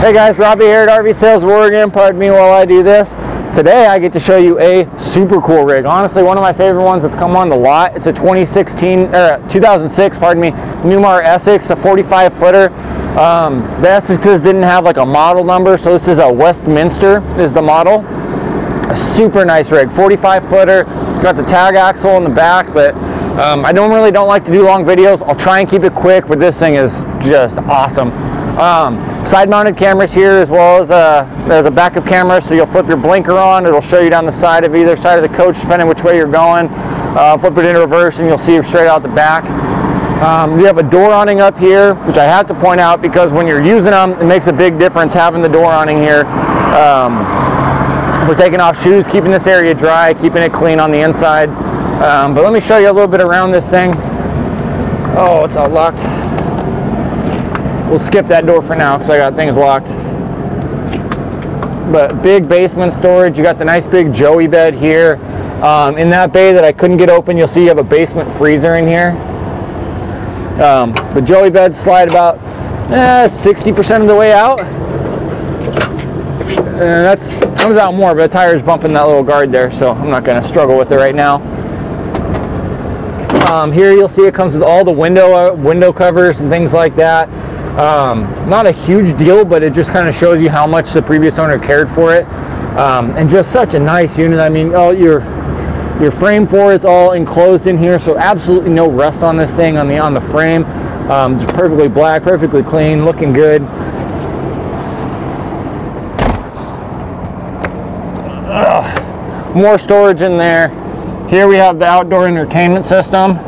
Hey guys, Robbie here at RV Sales of Oregon. Pardon me while I do this. Today I get to show you a super cool rig. Honestly, one of my favorite ones that's come on the lot. It's a 2016 or 2006, pardon me, Newmar Essex, a 45 footer. Um, the Essexes didn't have like a model number, so this is a Westminster is the model. A super nice rig, 45 footer. Got the tag axle in the back, but um, I don't really don't like to do long videos. I'll try and keep it quick, but this thing is just awesome. Um, side mounted cameras here as well as a, there's a backup camera so you'll flip your blinker on. It'll show you down the side of either side of the coach depending which way you're going. Uh, flip it in reverse and you'll see straight out the back. Um, you have a door awning up here which I have to point out because when you're using them it makes a big difference having the door awning here. Um, we're taking off shoes keeping this area dry keeping it clean on the inside. Um, but let me show you a little bit around this thing. Oh it's all locked we'll skip that door for now because I got things locked. But big basement storage. You got the nice big Joey bed here. Um, in that bay that I couldn't get open, you'll see you have a basement freezer in here. Um, the Joey bed slide about 60% eh, of the way out. And that's comes out more, but the tire's bumping that little guard there, so I'm not going to struggle with it right now. Um, here you'll see it comes with all the window uh, window covers and things like that. Um, not a huge deal, but it just kind of shows you how much the previous owner cared for it. Um, and just such a nice unit. I mean, oh, your your frame for it's all enclosed in here, so absolutely no rust on this thing on the on the frame. Um, just perfectly black, perfectly clean, looking good. Ugh. More storage in there. Here we have the outdoor entertainment system.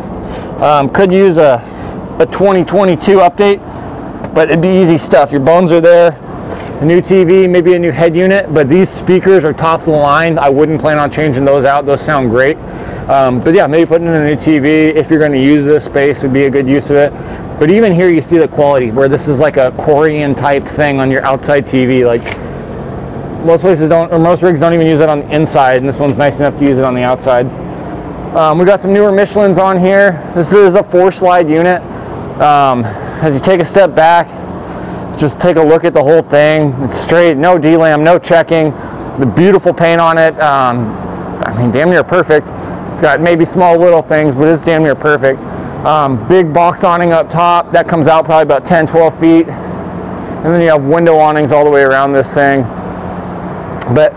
Um, could use a, a 2022 update but it'd be easy stuff. Your bones are there, a new TV, maybe a new head unit, but these speakers are top of the line. I wouldn't plan on changing those out. Those sound great. Um, but yeah, maybe putting in a new TV if you're going to use this space would be a good use of it. But even here you see the quality where this is like a Corian type thing on your outside TV. Like most places don't, or most rigs don't even use it on the inside, and this one's nice enough to use it on the outside. Um, we got some newer Michelin's on here. This is a four slide unit. Um, as you take a step back, just take a look at the whole thing. It's straight, no D-lam, no checking. The beautiful paint on it. Um, I mean, damn near perfect. It's got maybe small little things, but it's damn near perfect. Um, big box awning up top. That comes out probably about 10, 12 feet. And then you have window awnings all the way around this thing. But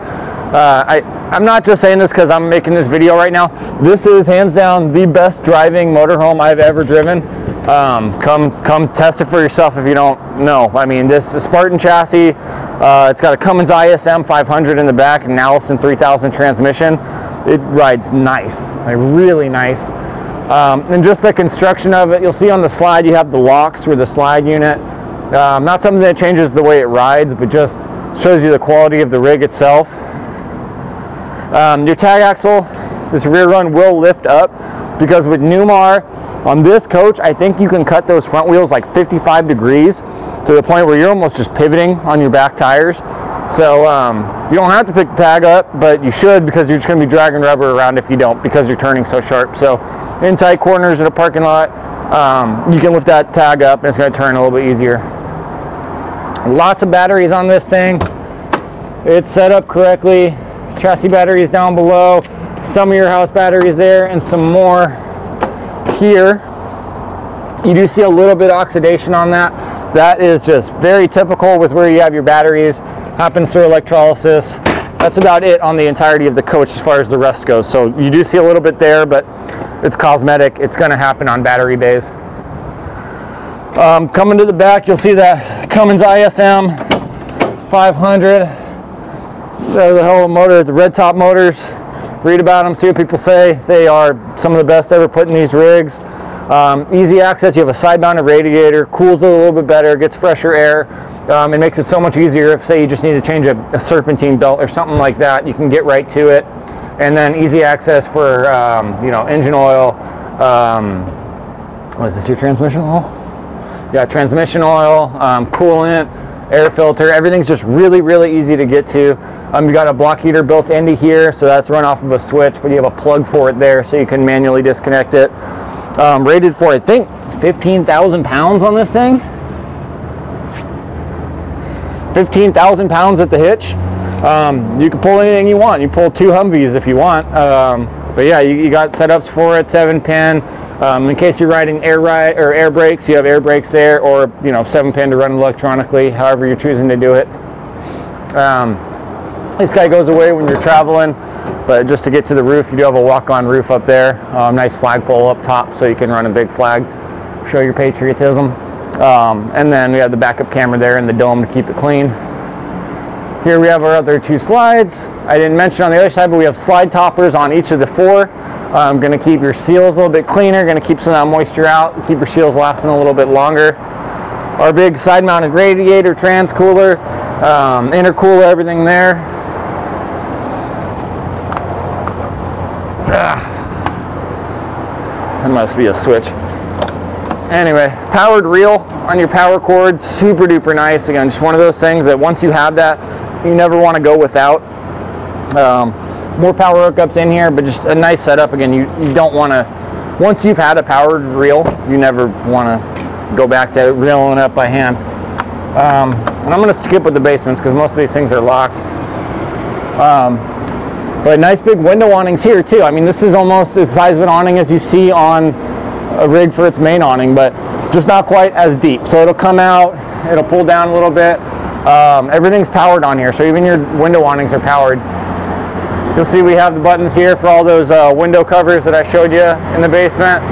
uh, I, I'm not just saying this because I'm making this video right now. This is hands down the best driving motorhome I've ever driven. Um, come come test it for yourself if you don't know. I mean, this Spartan chassis, uh, it's got a Cummins ISM 500 in the back, an Allison 3000 transmission. It rides nice, like really nice. Um, and just the construction of it, you'll see on the slide you have the locks for the slide unit. Um, not something that changes the way it rides, but just shows you the quality of the rig itself. Um, your tag axle, this rear run will lift up because with Newmar, on this coach, I think you can cut those front wheels like 55 degrees to the point where you're almost just pivoting on your back tires. So um, you don't have to pick the tag up, but you should because you're just going to be dragging rubber around if you don't because you're turning so sharp. So in tight corners in a parking lot, um, you can lift that tag up and it's going to turn a little bit easier. Lots of batteries on this thing. It's set up correctly. Chassis batteries down below. Some of your house batteries there and some more here. You do see a little bit of oxidation on that. That is just very typical with where you have your batteries. Happens through electrolysis. That's about it on the entirety of the coach as far as the rest goes. So you do see a little bit there but it's cosmetic. It's going to happen on battery bays um, coming to the back you'll see that Cummins ISM 500 of a motor the red top motors read about them, see what people say. They are some of the best ever put in these rigs. Um, easy access, you have a side mounted radiator, cools it a little bit better, gets fresher air. Um, it makes it so much easier if say you just need to change a, a, serpentine belt or something like that, you can get right to it. And then easy access for um, you know engine oil. Um, what is this your transmission oil? Yeah, transmission oil, um, coolant, air filter, everything's just really, really easy to get to. Um, you got a block heater built into here, so that's run off of a switch, but you have a plug for it there so you can manually disconnect it. Um, rated for, I think, 15,000 pounds on this thing. 15,000 pounds at the hitch. Um, you can pull anything you want. You pull two Humvees if you want. Um, but yeah, you, you, got setups for it, seven pin. Um, in case you're riding air ride or air brakes, you have air brakes there, or you know seven pin to run electronically. However you're choosing to do it. This guy goes away when you're traveling, but just to get to the roof, you do have a walk-on roof up there. Um, nice flagpole up top, so you can run a big flag, show your patriotism. Um, and then we have the backup camera there in the dome to keep it clean. Here we have our other two slides. I didn't mention on the other side, but we have slide toppers on each of the four. I'm um, going to keep your seals a little bit cleaner, going to keep some of that moisture out, keep your seals lasting a little bit longer. Our big side mounted radiator, transcooler, um, intercooler, everything there. Ah. That must be a switch. Anyway, powered reel on your power cord, super duper nice. Again, just one of those things that once you have that, you never want to go without. Um, more power hookups in here, but just a nice setup. Again, you, you don't want to, once you've had a powered reel, you never want to go back to reeling up by hand. Um, and I'm going to skip with the basements because most of these things are locked. Um, but nice big window awnings here too. I mean, this is almost the size of an awning as you see on a rig for its main awning, but just not quite as deep. So it'll come out, it'll pull down a little bit, um, everything's powered on here, so even your window awnings are powered. You'll see we have the buttons here for all those uh, window covers that I showed you in the basement.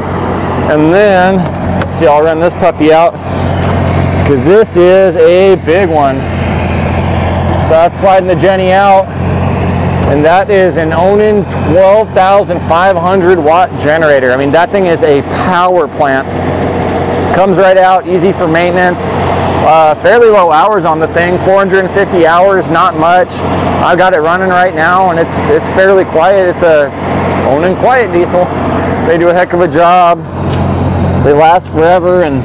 And then, see, I'll run this puppy out because this is a big one. So that's sliding the Jenny out. And that is an Onan 12,500 watt generator. I mean, that thing is a power plant. Comes right out, easy for maintenance. Uh, fairly low hours on the thing, 450 hours, not much. I've got it running right now and it's it's fairly quiet. It's a Onan quiet diesel. They do a heck of a job. They last forever and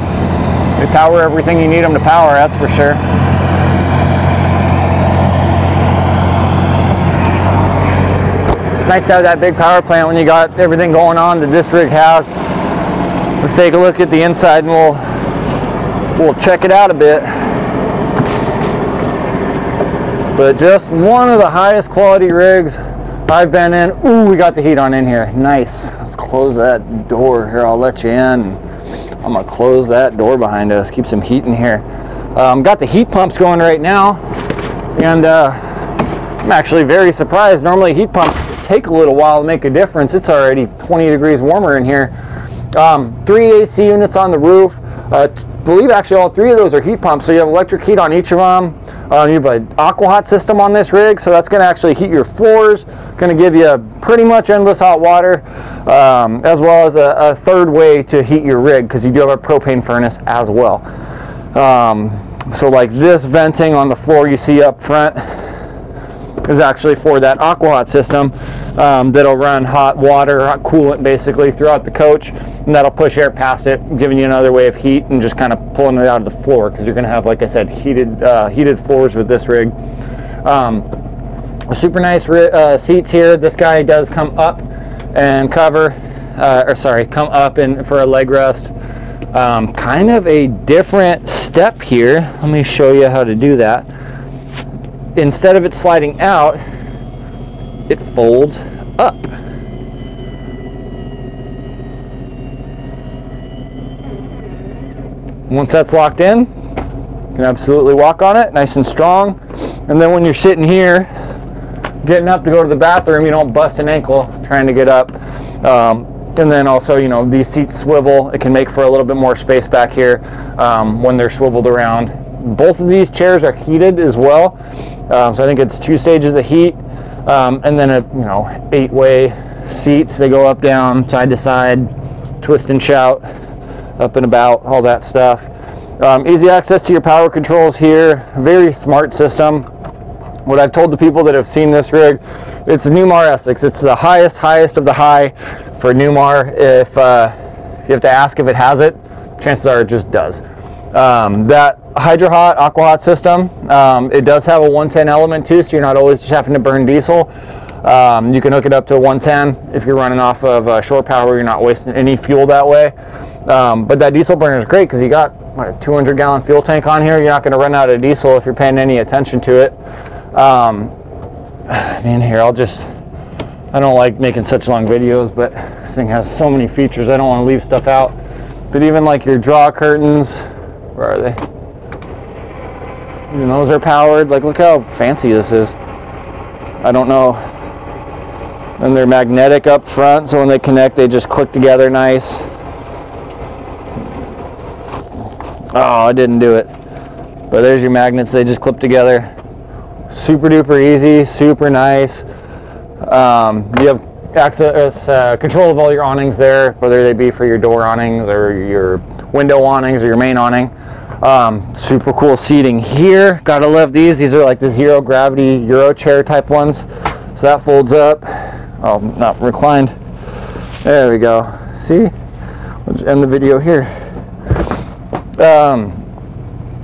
they power everything you need them to power, that's for sure. Nice to have that big power plant when you got everything going on that this rig has. Let's take a look at the inside and we'll we'll check it out a bit. But just one of the highest quality rigs I've been in. Ooh, we got the heat on in here. Nice. Let's close that door here. I'll let you in. I'm gonna close that door behind us. Keep some heat in here. Um, got the heat pumps going right now, and uh, I'm actually very surprised. Normally heat pumps take a little while to make a difference. It's already 20 degrees warmer in here. Um, three AC units on the roof. Uh, believe actually all three of those are heat pumps. So you have electric heat on each of them. Uh, you have an AquaHot system on this rig, so that's going to actually heat your floors. Going to give you pretty much endless hot water, um, as well as a, a, third way to heat your rig because you do have a propane furnace as well. Um, so like this venting on the floor you see up front is actually for that aqua hot system um, that'll run hot water, hot coolant basically throughout the coach, and that'll push air past it, giving you another way of heat and just kind of pulling it out of the floor because you're going to have, like I said, heated uh, heated floors with this rig. Um, super nice uh, seats here. This guy does come up and cover, uh, or sorry, come up and for a leg rest. Um, kind of a different step here. Let me show you how to do that instead of it sliding out, it folds up. Once that's locked in, you can absolutely walk on it, nice and strong. And then when you're sitting here, getting up to go to the bathroom, you don't bust an ankle trying to get up. Um, and then also, you know, these seats swivel. It can make for a little bit more space back here um, when they're swiveled around both of these chairs are heated as well. Um, so I think it's two stages of heat um, and then a you know eight way seats. They go up, down, side to side, twist and shout, up and about, all that stuff. Um, easy access to your power controls here. Very smart system. What I've told the people that have seen this rig, it's Newmar Essex. It's the highest, highest of the high for Newmar. If, uh, if you have to ask if it has it, chances are it just does. Um, that Aqua Hot system, um, it does have a 110 element too, so you're not always just having to burn diesel. Um, you can hook it up to 110 if you're running off of uh, shore power. You're not wasting any fuel that way. Um, but that diesel burner is great because you got what, a 200 gallon fuel tank on here. You're not going to run out of diesel if you're paying any attention to it. Um, man, here I'll just. I don't like making such long videos, but this thing has so many features. I don't want to leave stuff out. But even like your draw curtains, where are they? Even those are powered. Like, look how fancy this is. I don't know. And they're magnetic up front, so when they connect, they just click together nice. Oh, I didn't do it. But there's your magnets, they just clip together. Super duper easy, super nice. Um, you have access, uh, control of all your awnings there, whether they be for your door awnings or your window awnings or your main awning. Um, super cool seating here. Gotta love these. These are like the zero gravity Euro chair type ones. So that folds up. Oh, not reclined. There we go. See? Let's end the video here. Um,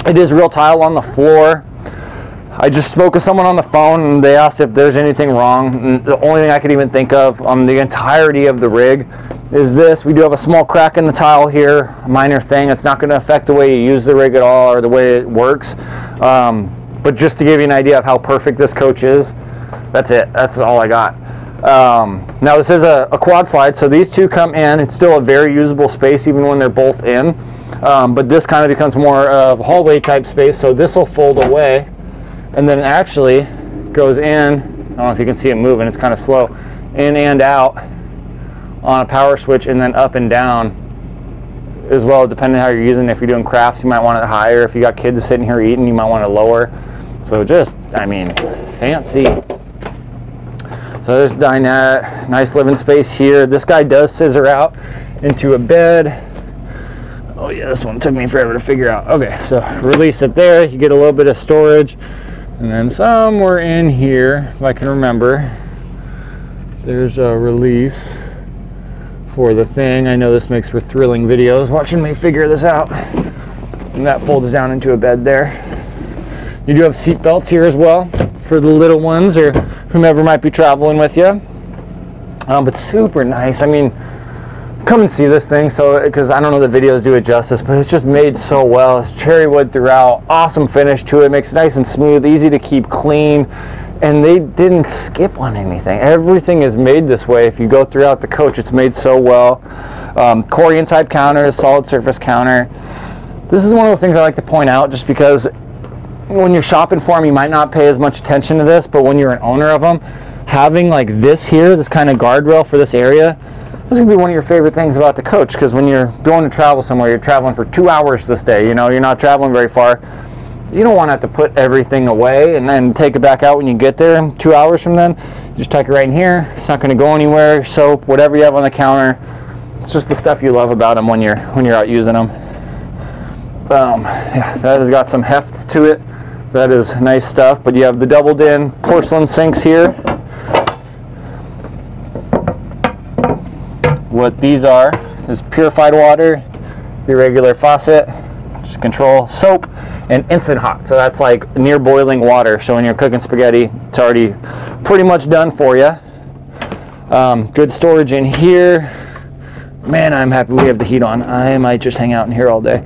it is real tile on the floor. I just spoke with someone on the phone and they asked if there's anything wrong. And the only thing I could even think of on the entirety of the rig is this. We do have a small crack in the tile here, a minor thing. It's not going to affect the way you use the rig at all or the way it works. Um, but just to give you an idea of how perfect this coach is, that's it. That's all I got. Um, now this is a, a, quad slide, so these two come in. It's still a very usable space even when they're both in. Um, but this kind of becomes more of a hallway type space, so this will fold away and then actually goes in. I don't know if you can see it moving, it's kind of slow. In and out on a power switch and then up and down as well, depending how you're using it. If you're doing crafts, you might want it higher. If you got kids sitting here eating, you might want it lower. So just, I mean, fancy. So there's dinette, nice living space here. This guy does scissor out into a bed. Oh yeah, this one took me forever to figure out. Okay, so release it there. You get a little bit of storage. And then somewhere in here, if I can remember, there's a release for the thing. I know this makes for thrilling videos watching me figure this out. And that folds down into a bed there. You do have seat belts here as well for the little ones or whomever might be traveling with you. Um, but super nice. I mean, come and see this thing so because I don't know the videos do it justice but it's just made so well it's cherry wood throughout awesome finish to it makes it nice and smooth easy to keep clean and they didn't skip on anything everything is made this way if you go throughout the coach it's made so well um, Corian type counter solid surface counter this is one of the things I like to point out just because when you're shopping for them you might not pay as much attention to this but when you're an owner of them having like this here this kind of guardrail for this area this is gonna be one of your favorite things about the coach because when you're going to travel somewhere, you're traveling for two hours this day. You know, you're not traveling very far. You don't want to have to put everything away and then take it back out when you get there. Two hours from then, just tuck it right in here. It's not going to go anywhere. Soap, whatever you have on the counter. It's just the stuff you love about them when you're when you're out using them. Um, yeah, that has got some heft to it. That is nice stuff. But you have the doubled in porcelain sinks here what these are is purified water, your regular faucet, just control soap, and instant hot. So that's like near boiling water. So when you're cooking spaghetti, it's already pretty much done for you. Um, good storage in here. Man, I'm happy we have the heat on. I might just hang out in here all day.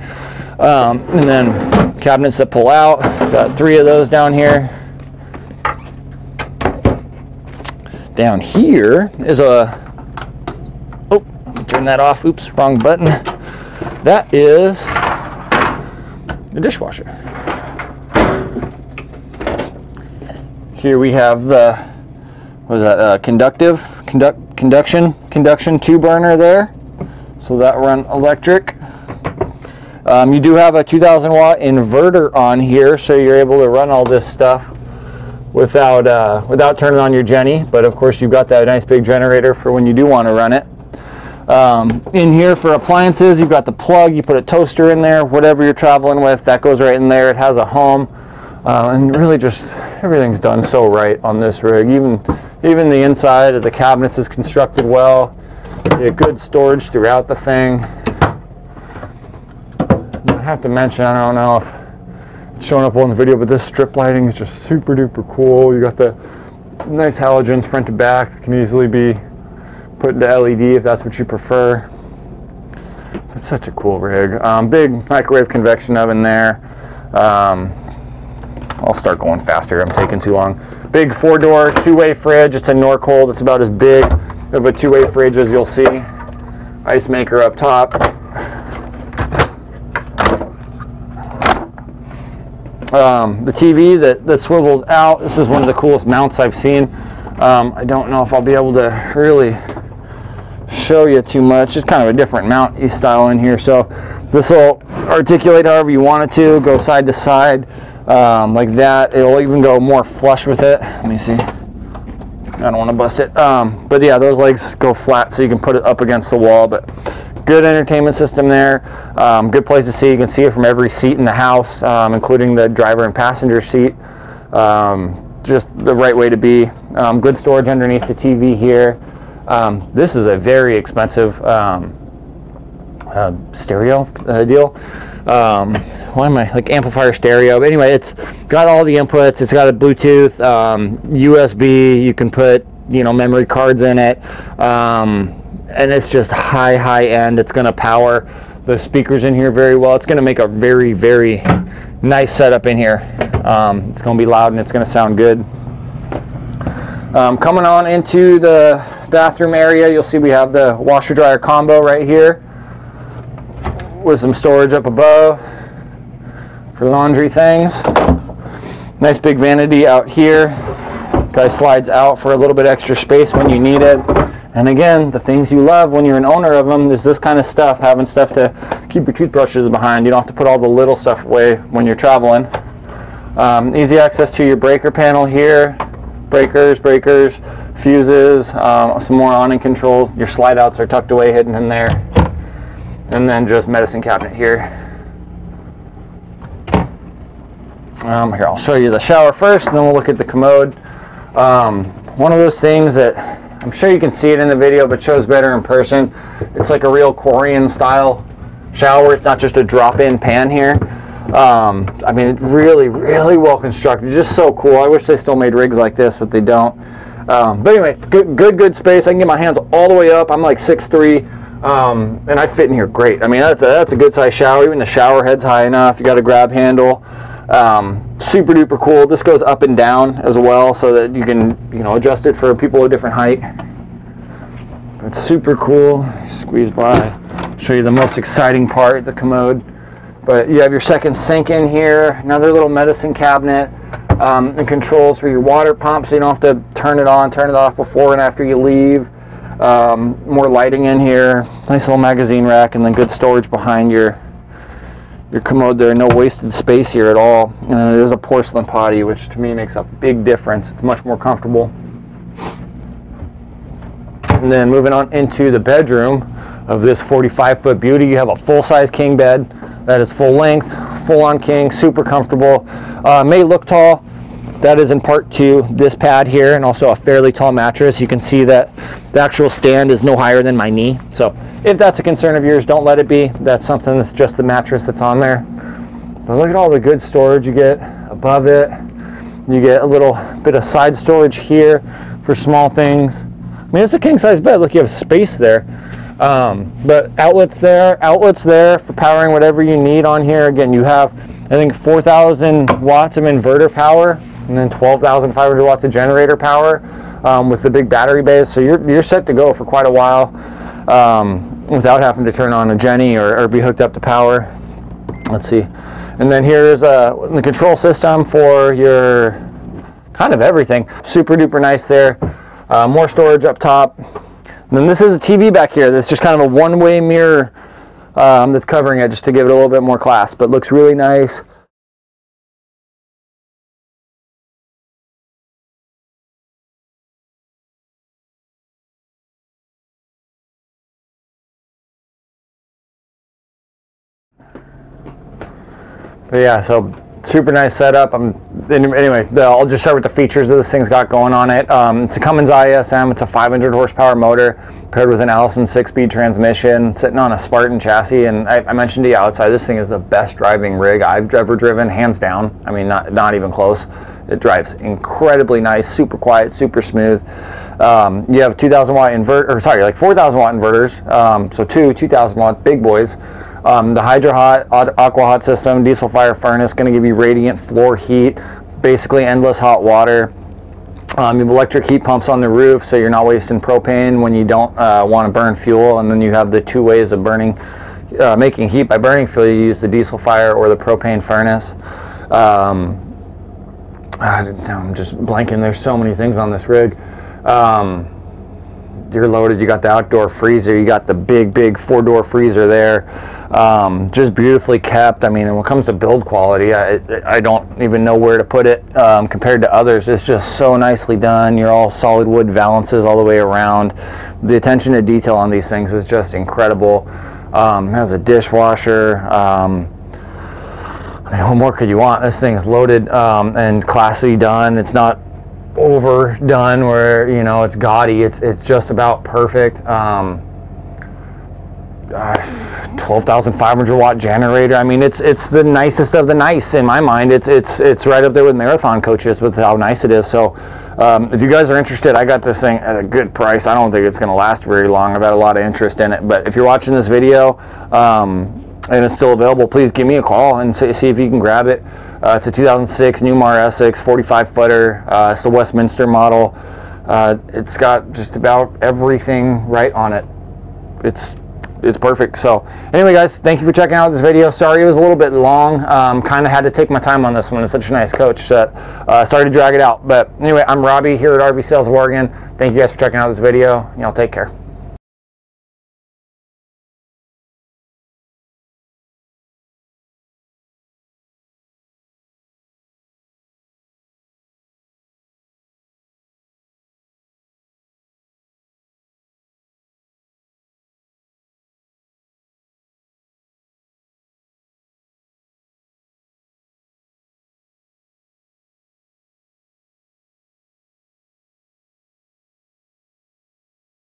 Um, and then cabinets that pull out. Got three of those down here. Down here is a Oh, turn that off. Oops, wrong button. That is the dishwasher. Here we have the what is that? Uh, conductive conduct conduction conduction two burner there. So that run electric. Um, you do have a 2000 watt inverter on here, so you're able to run all this stuff without uh, without turning on your Jenny. But of course, you've got that nice big generator for when you do want to run it. Um, in here for appliances, you've got the plug, you put a toaster in there, whatever you're traveling with, that goes right in there. It has a home. Uh, and really just everything's done so right on this rig. Even even the inside of the cabinets is constructed well. You good storage throughout the thing. I have to mention, I don't know if it's showing up on the video, but this strip lighting is just super duper cool. You got the nice halogens front to back that can easily be put into LED if that's what you prefer. It's such a cool rig. Um, big microwave convection oven there. Um, I'll start going faster. I'm taking too long. Big four door, two way fridge. It's a Norcold. It's about as big of a two way fridge as you'll see. Ice maker up top. Um, the TV that, that swivels out. This is one of the coolest mounts I've seen. Um, I don't know if I'll be able to really show you too much. It's kind of a different mount style in here. So this will articulate however you want it to, go side to side um, like that. It'll even go more flush with it. Let me see. I don't want to bust it. Um, but yeah, those legs go flat so you can put it up against the wall. But good entertainment system there. Um, good place to see. You can see it from every seat in the house, um, including the driver and passenger seat. Um, just the right way to be. Um, good storage underneath the TV here. Um, this is a very expensive um, uh, stereo uh, deal. Um, why am I like amplifier stereo? But anyway, it's got all the inputs. It's got a Bluetooth, USB. Um, you can put you know memory cards in it, um, and it's just high high end. It's going to power the speakers in here very well. It's going to make a very very nice setup in here. Um, it's going to be loud and it's going to sound good. Um, coming on into the bathroom area, you'll see we have the washer dryer combo right here with some storage up above for laundry things. Nice big vanity out here. Guy slides out for a little bit extra space when you need it. And again, the things you love when you're an owner of them is this kind of stuff, having stuff to keep your toothbrushes behind. You don't have to put all the little stuff away when you're traveling. Um, easy access to your breaker panel here. Breakers, breakers, fuses, um, some more awning controls. Your slide outs are tucked away, hidden in there. And then just medicine cabinet here. Um, here, I'll show you the shower first, and then we'll look at the commode. Um, one of those things that I'm sure you can see it in the video, but shows better in person. It's like a real Corian style shower. It's not just a drop-in pan here. Um, I mean, really, really well constructed. Just so cool. I wish they still made rigs like this, but they don't. Um, but anyway, good, good, good space. I can get my hands all the way up. I'm like 6'3", um, and I fit in here great. I mean, that's a, that's a good size shower. Even the shower head's high enough. You got a grab handle. Um, super duper cool. This goes up and down as well, so that you can you know adjust it for people of different height. It's super cool. Squeeze by. Show you the most exciting part, the commode. But you have your second sink in here, another little medicine cabinet, um, and controls for your water pump so you don't have to turn it on, turn it off before and after you leave. Um, more lighting in here, nice little magazine rack, and then good storage behind your your commode there. No wasted space here at all. And it is a porcelain potty, which to me makes a big difference. It's much more comfortable. And then moving on into the bedroom of this 45 foot beauty, you have a full size king bed that is full length, full on king, super comfortable. Uh, may look tall. That is in part to this pad here and also a fairly tall mattress. You can see that the actual stand is no higher than my knee. So if that's a concern of yours, don't let it be. That's something that's just the mattress that's on there. But look at all the good storage you get above it. You get a little bit of side storage here for small things. I mean, it's a king size bed. Look, you have space there. Um, but outlets there, outlets there for powering whatever you need on here. Again, you have, I think, 4,000 watts of inverter power and then 12,500 watts of generator power um, with the big battery base. So you're, you're set to go for quite a while um, without having to turn on a Jenny or, or, be hooked up to power. Let's see. And then here's uh, the control system for your kind of everything. Super duper nice there. Uh, more storage up top. And then this is a TV back here that's just kind of a one-way mirror um, that's covering it just to give it a little bit more class, but looks really nice. But yeah, so super nice setup. I'm anyway. I'll just start with the features that this thing's got going on it. Um, it's a Cummins ISM. It's a 500 horsepower motor paired with an Allison six-speed transmission, sitting on a Spartan chassis. And I, I, mentioned to you outside, this thing is the best driving rig I've ever driven, hands down. I mean, not not even close. It drives incredibly nice, super quiet, super smooth. Um, you have 2,000 watt invert, or sorry, like 4,000 watt inverters. Um, so two 2,000 watt big boys. Um, the Hydro Hot Aqua Hot system, diesel fire furnace, going to give you radiant floor heat, basically endless hot water. Um, you have electric heat pumps on the roof, so you're not wasting propane when you don't uh, want to burn fuel. And then you have the two ways of burning, uh, making heat by burning fuel. You use the diesel fire or the propane furnace. Um, I'm just blanking. There's so many things on this rig. Um, you're loaded. You got the outdoor freezer. You got the big, big four door freezer there. Um, just beautifully kept. I mean, when it comes to build quality, I, I don't even know where to put it um, compared to others. It's just so nicely done. You're all solid wood valances all the way around. The attention to detail on these things is just incredible. Um, has a dishwasher. Um, I mean, what more could you want? This thing is loaded um, and classy done. It's not overdone where you know it's gaudy. It's it's just about perfect. Uh, 12,500 watt generator. I mean, it's it's the nicest of the nice in my mind. It's it's it's right up there with marathon coaches with how nice it is. So, um, if you guys are interested, I got this thing at a good price. I don't think it's going to last very long. I've had a lot of interest in it. But if you're watching this video um, and it's still available, please give me a call and see, see if you can grab it. Uh, it's a 2006 Newmar Essex 45 footer. Uh, it's the Westminster model. Uh, it's got just about everything right on it. It's it's perfect. So anyway, guys, thank you for checking out this video. Sorry it was a little bit long. Um, kind of had to take my time on this one. It's such a nice coach that uh, sorry to drag it out. But anyway, I'm Robbie here at RV Sales of Oregon. Thank you guys for checking out this video. Y'all take care.